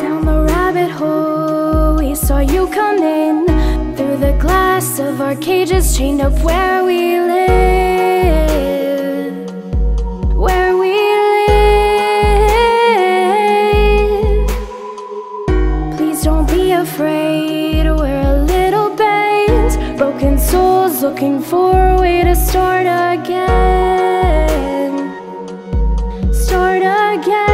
Down the rabbit hole, we saw come in Through the glass of our cages Chained up where we live. Where we live. Please don't be afraid. We're a little band Broken souls looking for a way to start again. Start again.